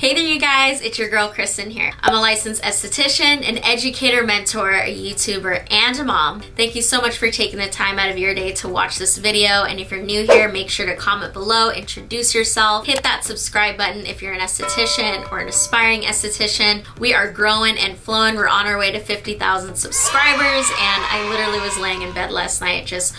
Hey there you guys, it's your girl Kristen here. I'm a licensed esthetician, an educator, mentor, a YouTuber, and a mom. Thank you so much for taking the time out of your day to watch this video. And if you're new here, make sure to comment below, introduce yourself, hit that subscribe button if you're an esthetician or an aspiring esthetician. We are growing and flowing. We're on our way to 50,000 subscribers and I literally was laying in bed last night just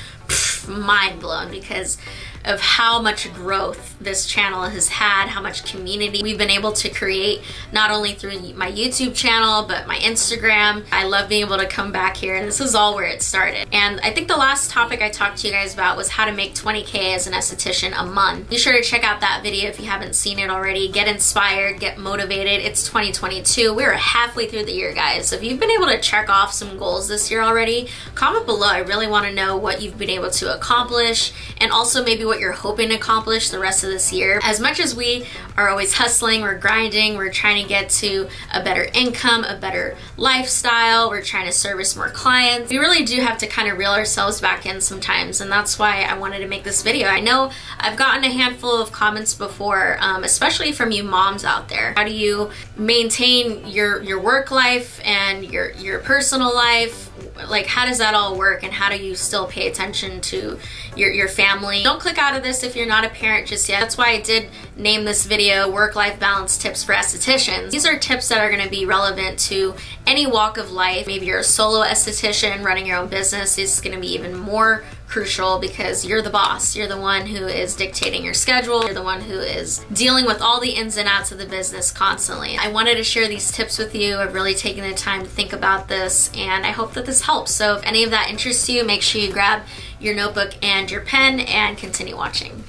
mind blown because of how much growth this channel has had, how much community we've been able to create, not only through my YouTube channel, but my Instagram. I love being able to come back here, and this is all where it started. And I think the last topic I talked to you guys about was how to make 20K as an esthetician a month. Be sure to check out that video if you haven't seen it already. Get inspired, get motivated. It's 2022. We're halfway through the year, guys. So if you've been able to check off some goals this year already, comment below. I really want to know what you've been able to accomplish and also maybe what you're hoping to accomplish the rest of this year. As much as we are always hustling, we're grinding, we're trying to get to a better income, a better lifestyle, we're trying to service more clients. We really do have to kind of reel ourselves back in sometimes and that's why I wanted to make this video. I know I've gotten a handful of comments before, um, especially from you moms out there. How do you maintain your, your work life and your, your personal life like how does that all work and how do you still pay attention to your, your family? Don't click out of this if you're not a parent just yet. That's why I did name this video work-life balance tips for estheticians. These are tips that are going to be relevant to any walk of life. Maybe you're a solo esthetician running your own business this is going to be even more crucial because you're the boss. You're the one who is dictating your schedule. You're the one who is dealing with all the ins and outs of the business constantly. I wanted to share these tips with you. I've really taken the time to think about this and I hope that this helps. So if any of that interests you, make sure you grab your notebook and your pen and continue watching.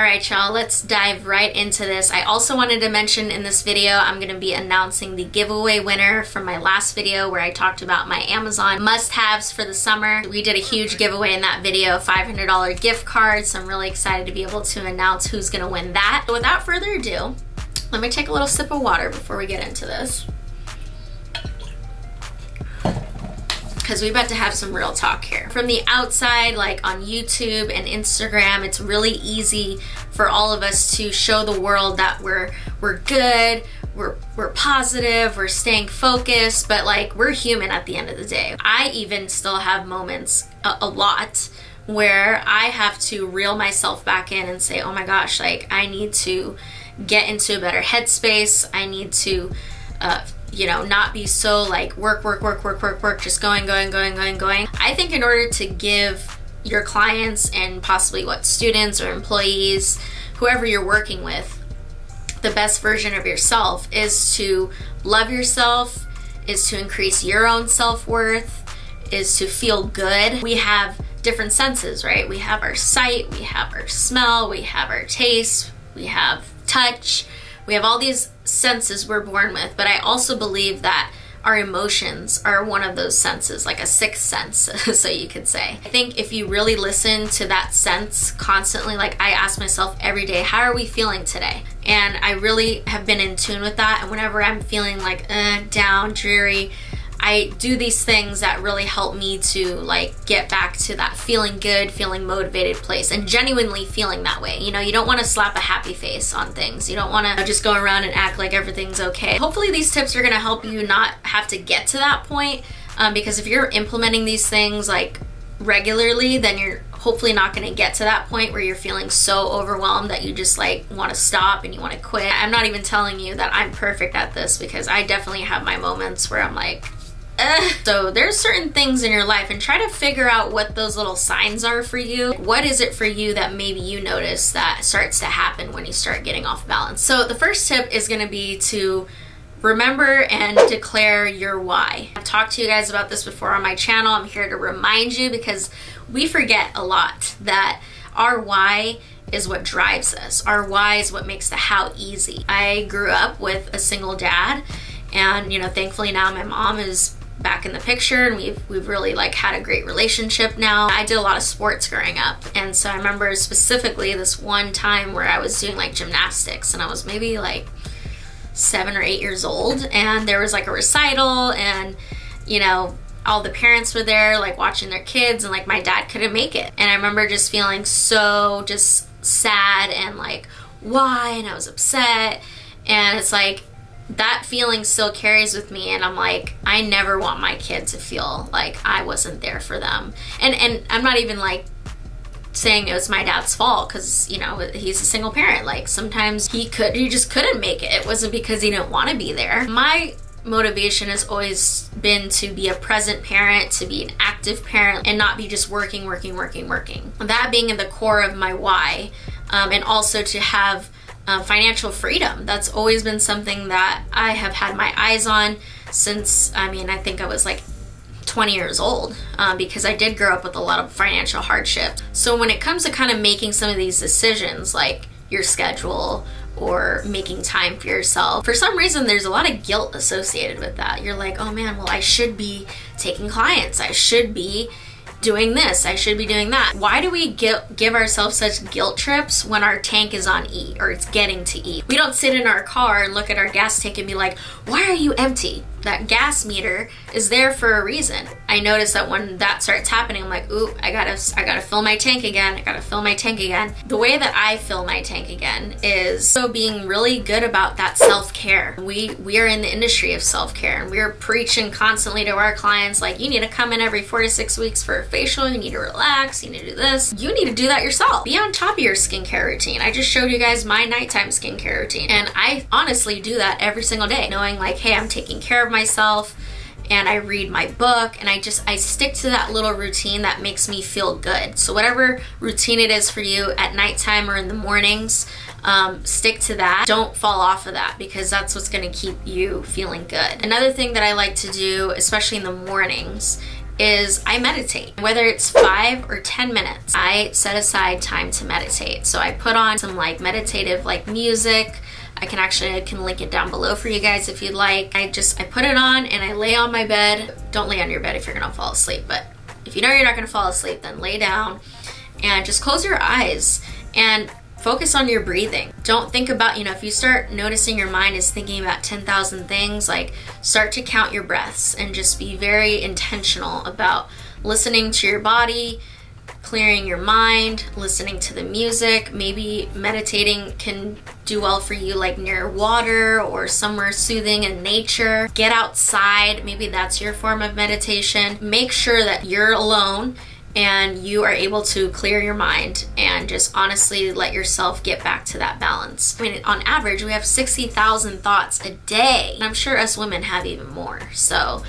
Right, y'all, let's dive right into this. I also wanted to mention in this video, I'm gonna be announcing the giveaway winner from my last video where I talked about my Amazon must-haves for the summer. We did a huge giveaway in that video, $500 gift card, so I'm really excited to be able to announce who's gonna win that. But without further ado, let me take a little sip of water before we get into this. Because we're about to have some real talk here. From the outside, like on YouTube and Instagram, it's really easy for all of us to show the world that we're we're good, we're we're positive, we're staying focused, but like we're human at the end of the day. I even still have moments a, a lot where I have to reel myself back in and say, "Oh my gosh, like I need to get into a better headspace. I need to uh, you know, not be so like work, work, work, work, work, work, just going, going, going, going, going. I think in order to give your clients and possibly what students or employees, whoever you're working with, the best version of yourself is to love yourself, is to increase your own self-worth, is to feel good. We have different senses, right? We have our sight, we have our smell, we have our taste, we have touch, we have all these senses we're born with, but I also believe that our emotions are one of those senses, like a sixth sense, so you could say. I think if you really listen to that sense constantly, like I ask myself every day, how are we feeling today? And I really have been in tune with that. And whenever I'm feeling like uh, down, dreary, I do these things that really help me to like get back to that feeling good, feeling motivated place and genuinely feeling that way. You know, you don't want to slap a happy face on things. You don't want to just go around and act like everything's okay. Hopefully these tips are going to help you not have to get to that point um, because if you're implementing these things like regularly, then you're hopefully not going to get to that point where you're feeling so overwhelmed that you just like want to stop and you want to quit. I'm not even telling you that I'm perfect at this because I definitely have my moments where I'm like, Eh, so there's certain things in your life and try to figure out what those little signs are for you. What is it for you that maybe you notice that starts to happen when you start getting off balance? So the first tip is gonna be to remember and declare your why. I've talked to you guys about this before on my channel. I'm here to remind you because we forget a lot that our why is what drives us. Our why is what makes the how easy. I grew up with a single dad And, you know, thankfully now my mom is back in the picture and we've we've really like had a great relationship now. I did a lot of sports growing up and so I remember specifically this one time where I was doing like gymnastics and I was maybe like 7 or 8 years old and there was like a recital and you know all the parents were there like watching their kids and like my dad couldn't make it. And i remember just feeling so just sad and like why? And i was upset. And it's like that feeling still carries with me and i'm like i never want my kid to feel like i wasn't there for them. And and i'm not even like saying it was my dad's fault because you know he's a single parent. Like sometimes he could he just couldn't make it. It wasn't because he didn't want to be there. My motivation has always been to be a present parent, to be an active parent, and not be just working, working, working, working. That being in the core of my why, um, and also to have uh, financial freedom. That's always been something that I have had my eyes on since, I mean, I think I was like 20 years old uh, because I did grow up with a lot of financial hardship. So when it comes to kind of making some of these decisions, like your schedule or making time for yourself. For some reason, there's a lot of guilt associated with that. You're like, oh man, well, I should be taking clients. I should be doing this. I should be doing that. Why do we give, ourselves such guilt trips when our tank is on E or it's getting to E? We don't sit in our car and look at our gas tank and be like, why are you empty? That gas meter is there for a reason. I notice that when that starts happening, I'm like, ooh, I gotta, I gotta fill my tank again. I gotta fill my tank again. The way that I fill my tank again is so being really good about that self-care. We we are in the industry of self-care, and we're preaching constantly to our clients like, you need to come in every four to six weeks for a facial. You need to relax. You need to do this. You need to do that yourself. Be on top of your skincare routine. I just showed you guys my nighttime skincare routine, and I honestly do that every single day, knowing like, hey, I'm taking care of myself and I read my book and I just I stick to that little routine that makes me feel good. So whatever routine it is for you at nighttime or in the mornings, um, stick to that. Don't fall off of that because that's what's going to keep you feeling good. Another thing that I like to do, especially in the mornings, is I meditate. Whether it's five or 10 minutes, I set aside time to meditate. So I put on some like meditative like music, I can actually, I can link it down below for you guys if you'd like. I just, I put it on and I lay on my bed. Don't lay on your bed if you're gonna fall asleep, but if you know you're not gonna fall asleep, then lay down and just close your eyes and focus on your breathing. Don't think about, you know, if you start noticing your mind is thinking about 10,000 things, like start to count your breaths and just be very intentional about listening to your body, clearing your mind, listening to the music, maybe meditating can do well for you like near water or somewhere soothing in nature. Get outside, maybe that's your form of meditation. Make sure that you're alone and you are able to clear your mind and just honestly let yourself get back to that balance. I mean, on average, we have 60,000 thoughts a day. And I'm sure us women have even more. So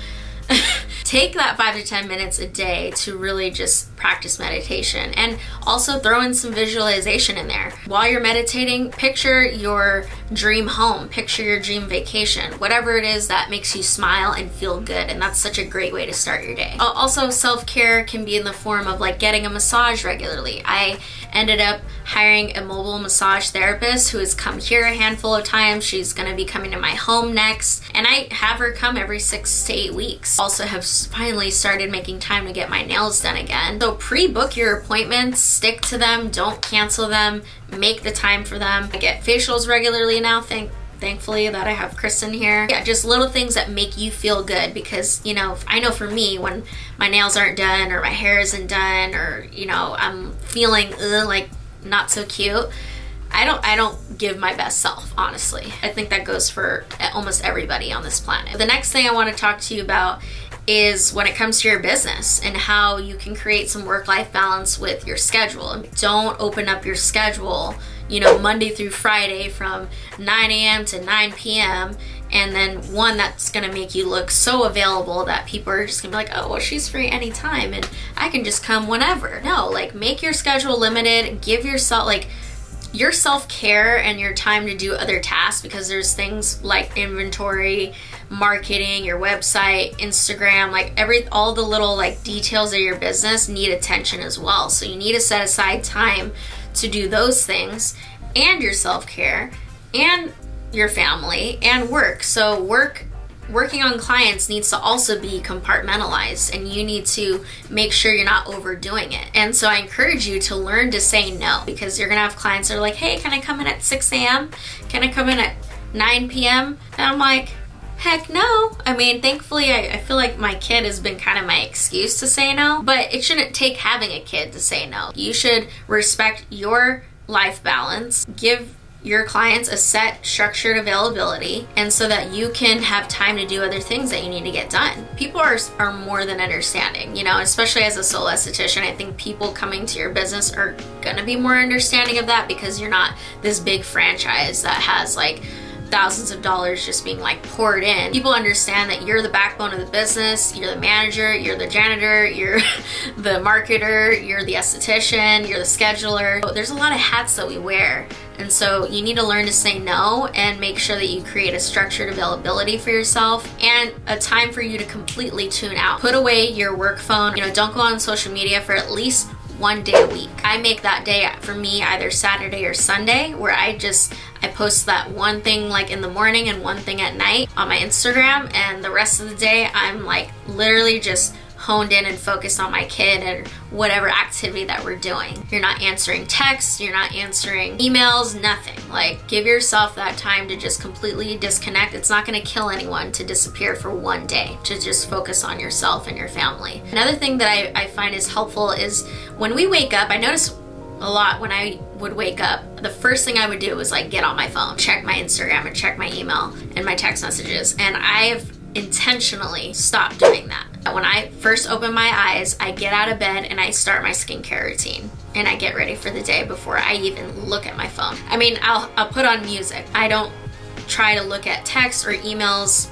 take that five to 10 minutes a day to really just practice meditation and also throw in some visualization in there. While you're meditating, picture your dream home, picture your dream vacation, whatever it is that makes you smile and feel good. And that's such a great way to start your day. Uh, also, self care can be in the form of like getting a massage regularly. I ended up hiring a mobile massage therapist who has come here a handful of times. She's to be coming to my home next. And I have her come every six to eight weeks. Also, have finally started making time to get my nails done again. So pre-book your appointments, stick to them, don't cancel them, make the time for them. I get facials regularly now, thank thankfully that I have Kristen here. Yeah, just little things that make you feel good because, you know, I know for me when my nails aren't done or my hair isn't done or, you know, I'm feeling ugh, like not so cute, I don't I don't give my best self, honestly. I think that goes for eh, almost everybody on this planet. The next thing I want to talk to you about is when it comes to your business and how you can create some work-life balance with your schedule. Don't open up your schedule, you know, Monday through Friday from 9 a.m. to 9 p.m. and then one that's gonna make you look so available that people are just gonna be like, oh, well, she's free anytime and I can just come whenever. No, like make your schedule limited, give yourself like your self-care and your time to do other tasks because there's things like inventory, marketing, your website, Instagram, like every all the little like details of your business need attention as well. So you need to set aside time to do those things and your self-care and your family and work. So work working on clients needs to also be compartmentalized and you need to make sure you're not overdoing it. And so I encourage you to learn to say no because you're gonna have clients that are like, hey, can I come in at 6 a.m.? Can I come in at 9 p.m.? And I'm like, Heck no. I mean, thankfully, I, I, feel like my kid has been kind of my excuse to say no, but it shouldn't take having a kid to say no. You should respect your life balance, give your clients a set structured availability and so that you can have time to do other things that you need to get done. People are, are more than understanding, you know, especially as a sole esthetician. I think people coming to your business are gonna be more understanding of that because you're not this big franchise that has like thousands of dollars just being like poured in. People understand that you're the backbone of the business, you're the manager, you're the janitor, you're the marketer, you're the esthetician, you're the scheduler. There's a lot of hats that we wear. And so you need to learn to say no and make sure that you create a structured availability for yourself and a time for you to completely tune out. Put away your work phone. You know, don't go on social media for at least one day a week. I make that day for me either Saturday or Sunday where I just I post that one thing like in the morning and one thing at night on my Instagram and the rest of the day I'm like literally just honed in and focused on my kid and whatever activity that we're doing. You're not answering texts, you're not answering emails, nothing. Like give yourself that time to just completely disconnect. It's not gonna kill anyone to disappear for one day, to just focus on yourself and your family. Another thing that I, I find is helpful is when we wake up, I notice a lot when I would wake up, the first thing I would do was like get on my phone, check my Instagram and check my email and my text messages. And I have intentionally stopped doing that. When I first open my eyes, I get out of bed and I start my skincare routine and I get ready for the day before I even look at my phone. I mean, I'll, I'll put on music. I don't try to look at texts or emails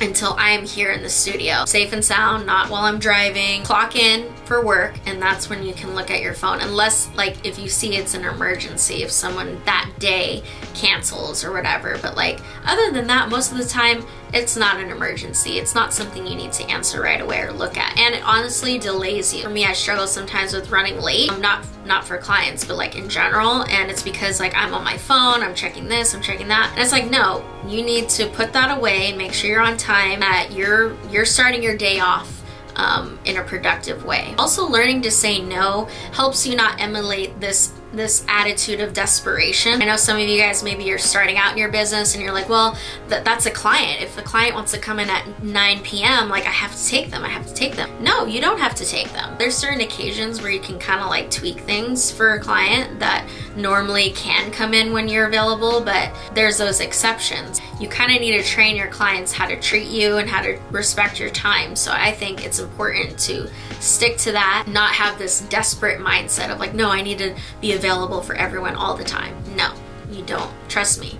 until I am here in the studio. Safe and sound, not while I'm driving. Clock in for work and that's when you can look at your phone unless like if you see it's an emergency, if someone that day cancels or whatever. But like other than that, most of the time it's not an emergency. It's not something you need to answer right away or look at. And it honestly delays you. For me, I struggle sometimes with running late. I'm not not for clients, but like in general. And it's because like I'm on my phone, I'm checking this, I'm checking that. And it's like, no, you need to put that away and make sure you're on time, that you're you're starting your day off um, in a productive way. Also learning to say no helps you not emulate this this attitude of desperation. I know some of you guys maybe you're starting out in your business and you're like, well, th that's a client. If the client wants to come in at 9 p.m., like I have to take them, I have to take them. No, you don't have to take them. There's certain occasions where you can kind of like tweak things for a client that normally can come in when you're available, but there's those exceptions. You kind of need to train your clients how to treat you and how to respect your time. So I think it's important to stick to that, not have this desperate mindset of like, no, I need to be available for everyone all the time. No, you don't. Trust me.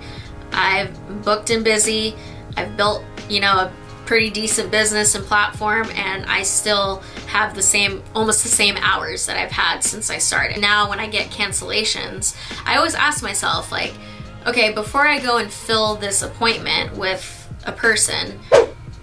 I've booked and busy. I've built, you know, a pretty decent business and platform and I still have the same, almost the same hours that I've had since I started. Now when I get cancellations, I always ask myself like, okay, before I go and fill this appointment with a person,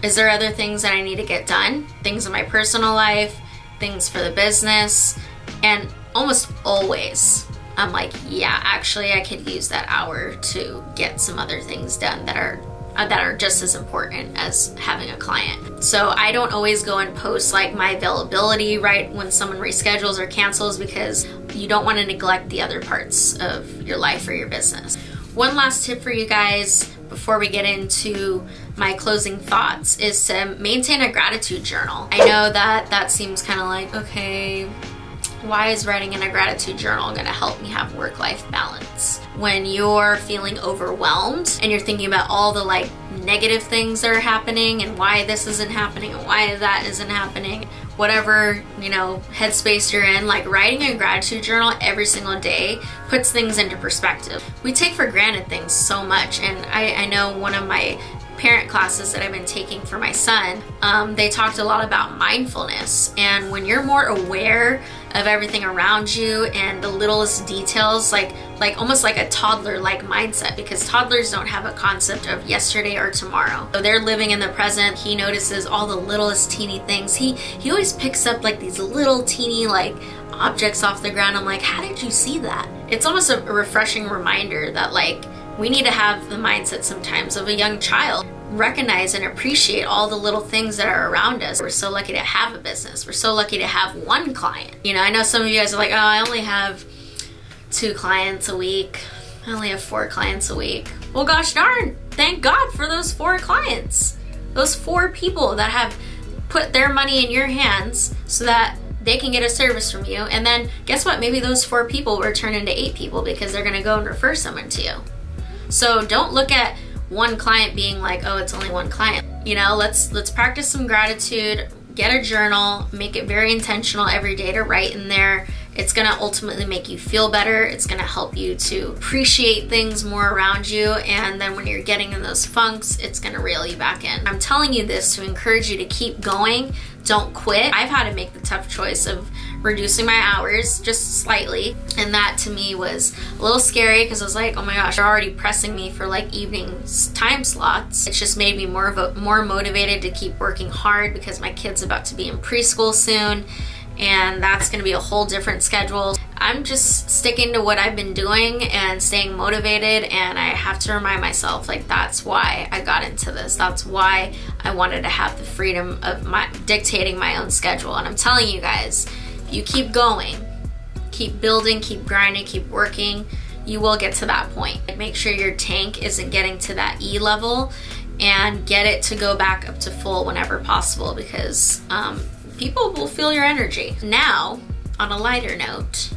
is there other things that I need to get done? Things in my personal life, things for the business, and almost always I'm like, yeah, actually I could use that hour to get some other things done that are uh, that are just as important as having a client. So I don't always go and post like my availability right when someone reschedules or cancels because you don't want to neglect the other parts of your life or your business. One last tip for you guys before we get into my closing thoughts is to maintain a gratitude journal. I know that that seems kind of like, okay, why is writing in a gratitude journal to help me have work-life balance? When you're feeling overwhelmed and you're thinking about all the like negative things that are happening and why this isn't happening and why that isn't happening, whatever, you know, headspace you're in, like writing a gratitude journal every single day puts things into perspective. We take for granted things so much and I, I know one of my parent classes that I've been taking for my son, um, they talked a lot about mindfulness. And when you're more aware of everything around you and the littlest details, like like almost like a toddler-like mindset, because toddlers don't have a concept of yesterday or tomorrow. So they're living in the present. He notices all the littlest teeny things. He he always picks up like these little teeny like objects off the ground. I'm like, how did you see that? It's almost a refreshing reminder that like we need to have the mindset sometimes of a young child. Recognize and appreciate all the little things that are around us. We're so lucky to have a business. We're so lucky to have one client. You know, I know some of you guys are like, oh, I only have two clients a week. I only have four clients a week. Well, gosh darn, thank God for those four clients. Those four people that have put their money in your hands so that they can get a service from you. And then guess what? Maybe those four people will turn into eight people because they're going to go and refer someone to you. So don't look at one client being like, oh, it's only one client. You know, let's let's practice some gratitude, get a journal, make it very intentional every day to write in there. It's gonna ultimately make you feel better. It's gonna help you to appreciate things more around you. And then when you're getting in those funks, it's gonna reel you back in. I'm telling you this to encourage you to keep going. Don't quit. I've had to make the tough choice of reducing my hours just slightly. And that to me was a little scary because I was like, oh my gosh, they're already pressing me for like evening time slots. It's just made me more more motivated to keep working hard because my kid's about to be in preschool soon and that's to be a whole different schedule. I'm just sticking to what I've been doing and staying motivated and I have to remind myself like that's why I got into this. That's why I wanted to have the freedom of my dictating my own schedule and I'm telling you guys you keep going, keep building, keep grinding, keep working, you will get to that point. Make sure your tank isn't getting to that E level and get it to go back up to full whenever possible because um, people will feel your energy. Now, on a lighter note,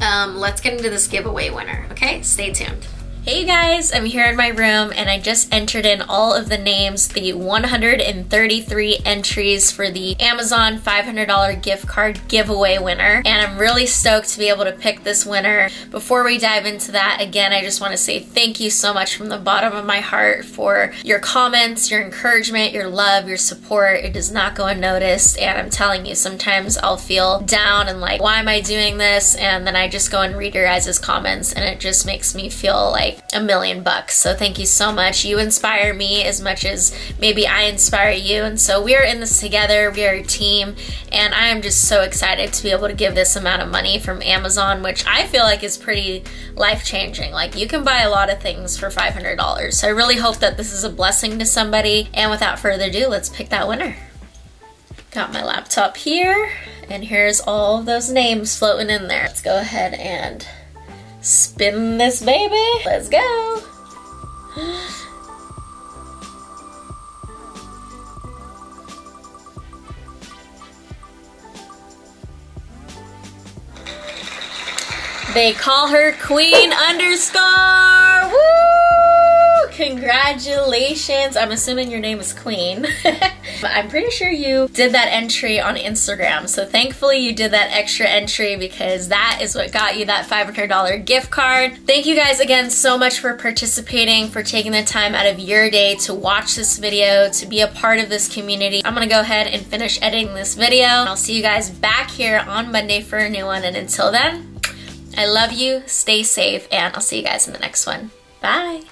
um, let's get into this giveaway winner, okay? Stay tuned. Hey guys, I'm here in my room and I just entered in all of the names, the 133 entries for the Amazon $500 gift card giveaway winner. And I'm really stoked to be able to pick this winner. Before we dive into that, again, I just want to say thank you so much from the bottom of my heart for your comments, your encouragement, your love, your support. It does not go unnoticed. And I'm telling you, sometimes I'll feel down and like, why am I doing this? And then I just go and read your guys' comments and it just makes me feel like like a million bucks. So thank you so much. You inspire me as much as maybe I inspire you. And so we're in this together. We are a team. And I am just so excited to be able to give this amount of money from Amazon, which I feel like is pretty life changing. Like you can buy a lot of things for $500. So I really hope that this is a blessing to somebody. And without further ado, let's pick that winner. Got my laptop here. And here's all those names floating in there. Let's go ahead and spin this baby. Let's go. They call her Queen underscore. Woo! Congratulations. I'm assuming your name is Queen. I'm pretty sure you did that entry on Instagram. So thankfully you did that extra entry because that is what got you that $500 gift card. Thank you guys again so much for participating, for taking the time out of your day to watch this video, to be a part of this community. I'm gonna go ahead and finish editing this video. I'll see you guys back here on Monday for a new one. And until then, I love you, stay safe, and I'll see you guys in the next one. Bye.